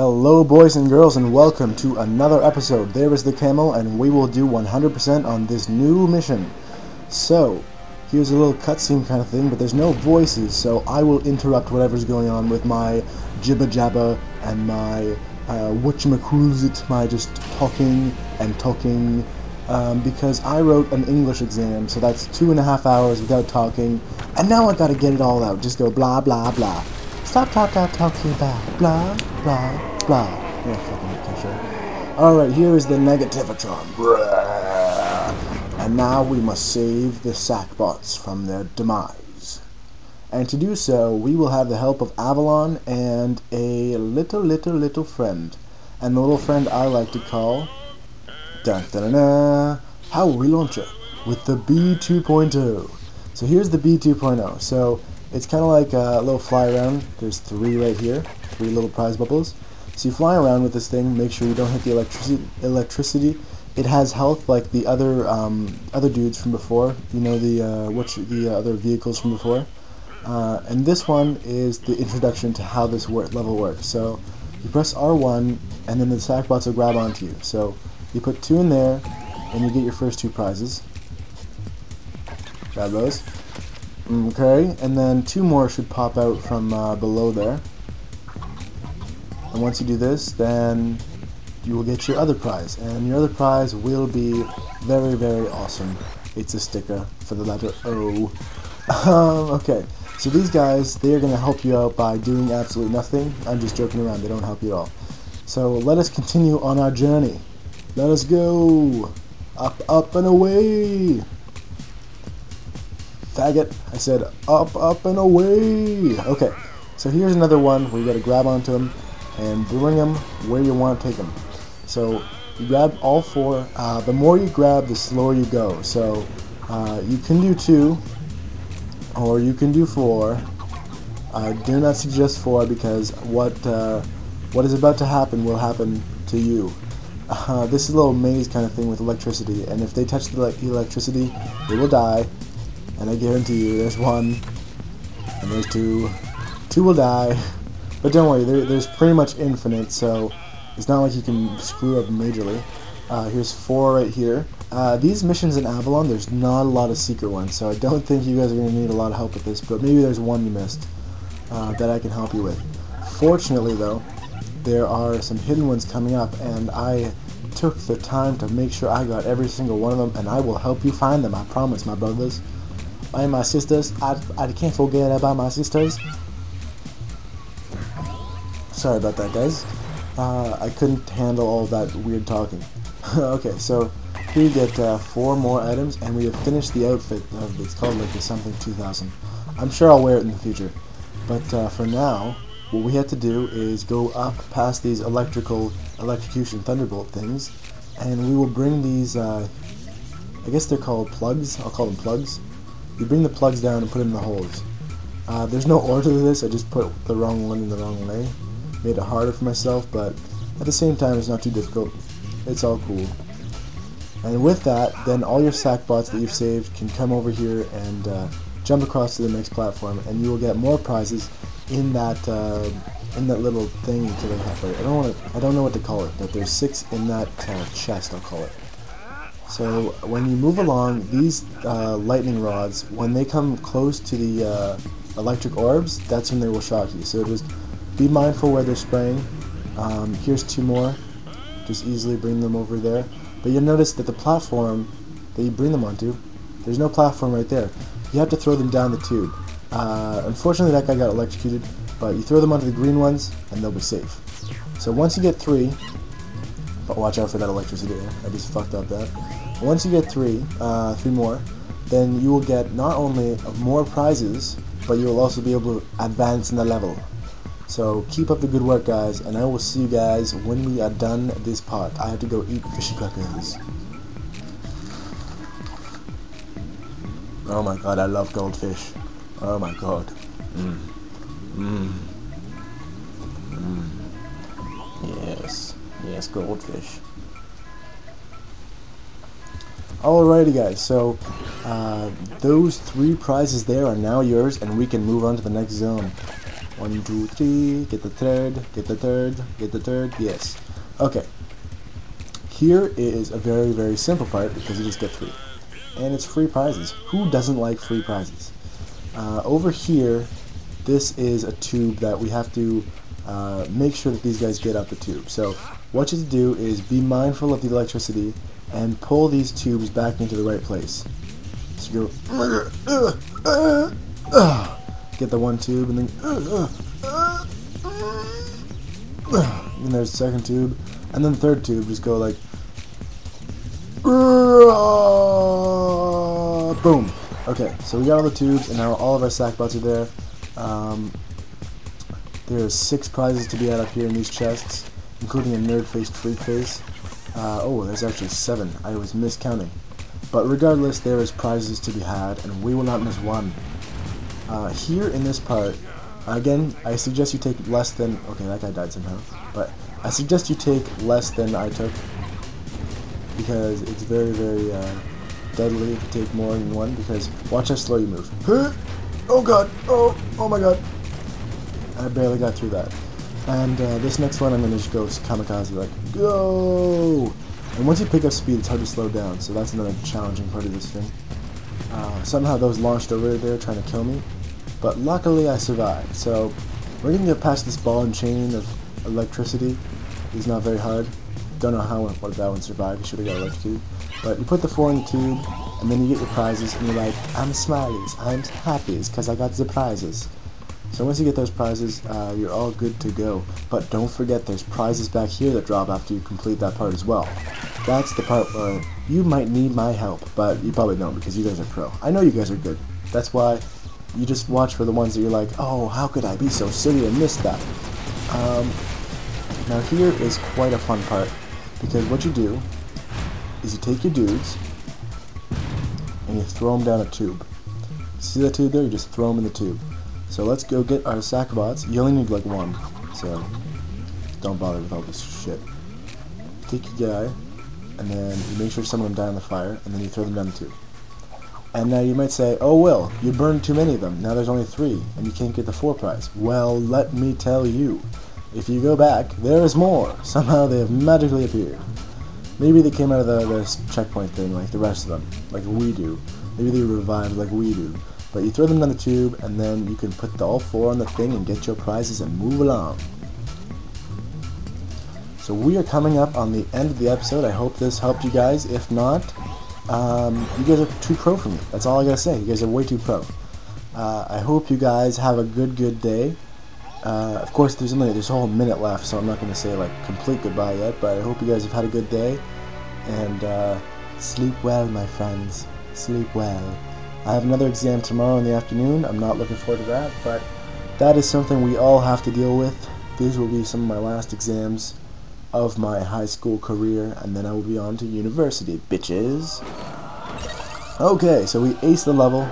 Hello boys and girls and welcome to another episode. There is the camel and we will do 100% on this new mission. So, here's a little cutscene kind of thing, but there's no voices, so I will interrupt whatever's going on with my jibba jabba and my uh, whatchamacallit, my just talking and talking, um, because I wrote an English exam, so that's two and a half hours without talking, and now I gotta get it all out, just go blah blah blah. Stop talk talk talking about blah blah blah. Yeah, fucking sure. Alright, here is the Negativatron. And now we must save the Sackbots from their demise. And to do so, we will have the help of Avalon and a little, little, little friend. And the little friend I like to call... Dun dun dun, dun How we launch it with the B2.0. So here's the B2.0. So it's kind of like a little fly around. There's three right here, three little prize bubbles. So you fly around with this thing, make sure you don't hit the electricity. electricity. It has health like the other um, other dudes from before. You know the uh, what's the other vehicles from before. Uh, and this one is the introduction to how this work, level works. So you press R1, and then the sackbots will grab onto you. So you put two in there, and you get your first two prizes. Grab those. Okay, and then two more should pop out from uh, below there. And once you do this, then you will get your other prize. And your other prize will be very, very awesome. It's a sticker for the letter O. Um, okay, so these guys, they're going to help you out by doing absolutely nothing. I'm just joking around, they don't help you at all. So let us continue on our journey. Let us go! Up, up, and away! Faggot, I said up, up, and away! Okay, so here's another one where you got to grab onto him and bring them where you want to take them. So you grab all four. Uh, the more you grab, the slower you go. So uh, you can do two, or you can do four. I do not suggest four because what uh, what is about to happen will happen to you. Uh, this is a little maze kind of thing with electricity, and if they touch the electricity, they will die. And I guarantee you, there's one, and there's two. Two will die. But don't worry, there's pretty much infinite, so it's not like you can screw up majorly. Uh, here's four right here. Uh, these missions in Avalon, there's not a lot of secret ones, so I don't think you guys are going to need a lot of help with this, but maybe there's one you missed uh, that I can help you with. Fortunately, though, there are some hidden ones coming up, and I took the time to make sure I got every single one of them, and I will help you find them, I promise, my brothers. And my sisters, I, I can't forget about my sisters. Sorry about that, guys. Uh, I couldn't handle all that weird talking. okay, so we get uh, four more items, and we have finished the outfit. Of, it's called like the something 2000. I'm sure I'll wear it in the future. But uh, for now, what we have to do is go up past these electrical electrocution thunderbolt things, and we will bring these. Uh, I guess they're called plugs. I'll call them plugs. You bring the plugs down and put them in the holes. Uh, there's no order to this. I just put the wrong one in the wrong way made it harder for myself, but at the same time, it's not too difficult. It's all cool. And with that, then all your sackbots that you've saved can come over here and uh, jump across to the next platform, and you will get more prizes in that uh, in that little thing to the right. I don't want. I don't know what to call it, but there's six in that uh, chest. I'll call it. So when you move along, these uh, lightning rods, when they come close to the uh, electric orbs, that's when they will shock you. So just be mindful where they're spraying. Um, here's two more. Just easily bring them over there. But you'll notice that the platform that you bring them onto, there's no platform right there. You have to throw them down the tube. Uh, unfortunately, that guy got electrocuted, but you throw them onto the green ones, and they'll be safe. So once you get three, but watch out for that electricity there. I just fucked up that. Once you get three, uh, three more, then you will get not only more prizes, but you will also be able to advance in the level. So keep up the good work, guys, and I will see you guys when we are done this part. I have to go eat fishy crackers. Oh my god, I love goldfish. Oh my god. Mmm. Mmm. Mmm. Yes. Yes, goldfish. Alrighty guys, so uh, those three prizes there are now yours and we can move on to the next zone. One, two, three. Get the third. Get the third. Get the third. Yes. Okay. Here is a very, very simple part because you just get three. And it's free prizes. Who doesn't like free prizes? Uh, over here, this is a tube that we have to uh, make sure that these guys get out the tube. So what you do is be mindful of the electricity and pull these tubes back into the right place. So you go, get the one tube and then, and there's the second tube, and then the third tube, just go like, boom. Okay, so we got all the tubes, and now all of our sack bots are there. Um, there's six prizes to be had up here in these chests, including a nerd-faced freak face. Uh, oh, there's actually seven. I was miscounting. But regardless, there is prizes to be had, and we will not miss one. Uh, here in this part, again, I suggest you take less than... Okay, that guy died somehow. But I suggest you take less than I took, because it's very, very uh, deadly to take more than one, because watch how slow you move. Oh god! Oh! Oh my god! I barely got through that. And uh, this next one, I'm going to just go kamikaze, like, go! And once you pick up speed, it's hard to slow down, so that's another challenging part of this thing. Uh, somehow those launched over there trying to kill me, but luckily I survived. So we're to get past this ball and chain of electricity. It's not very hard. Don't know how what that one survived. You should have got electrocuted. But you put the four in the tube, and then you get your prizes, and you're like, I'm smileys, I'm happies, because I got the prizes. So once you get those prizes, uh, you're all good to go. But don't forget there's prizes back here that drop after you complete that part as well. That's the part where you might need my help, but you probably don't because you guys are pro. I know you guys are good. That's why you just watch for the ones that you're like, oh, how could I be so silly and miss that? Um, now here is quite a fun part because what you do is you take your dudes and you throw them down a tube. See that tube there? You just throw them in the tube. So let's go get our sack bots. You only need like one, so don't bother with all this shit. Take your guy, and then you make sure some of them die in the fire, and then you throw them down the tube. And now you might say, oh well, you burned too many of them, now there's only three, and you can't get the four prize. Well, let me tell you, if you go back, there is more. Somehow they have magically appeared. Maybe they came out of the, the checkpoint thing like the rest of them, like we do. Maybe they revived like we do. But you throw them down the tube, and then you can put the all four on the thing and get your prizes and move along. So we are coming up on the end of the episode. I hope this helped you guys. If not, um, you guys are too pro for me. That's all I gotta say. You guys are way too pro. Uh, I hope you guys have a good, good day. Uh, of course, there's only there's a whole minute left, so I'm not gonna say like complete goodbye yet. But I hope you guys have had a good day, and uh, sleep well, my friends. Sleep well. I have another exam tomorrow in the afternoon. I'm not looking forward to that, but that is something we all have to deal with. These will be some of my last exams of my high school career, and then I will be on to university, bitches. Okay, so we aced the level,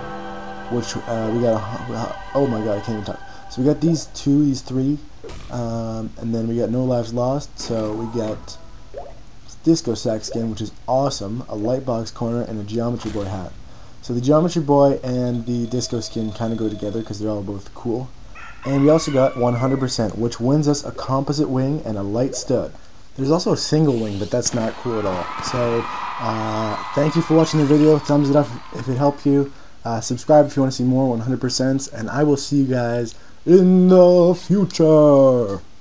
which uh, we got a, oh my god, I can't even talk. So we got these two, these three, um, and then we got no lives lost, so we got Disco Sack skin, which is awesome, a Lightbox corner, and a Geometry Boy hat. So the Geometry Boy and the Disco skin kind of go together because they're all both cool. And we also got 100%, which wins us a composite wing and a light stud. There's also a single wing, but that's not cool at all. So, uh, thank you for watching the video. Thumbs it up if it helped you. Uh, subscribe if you want to see more 100%, and I will see you guys in the future.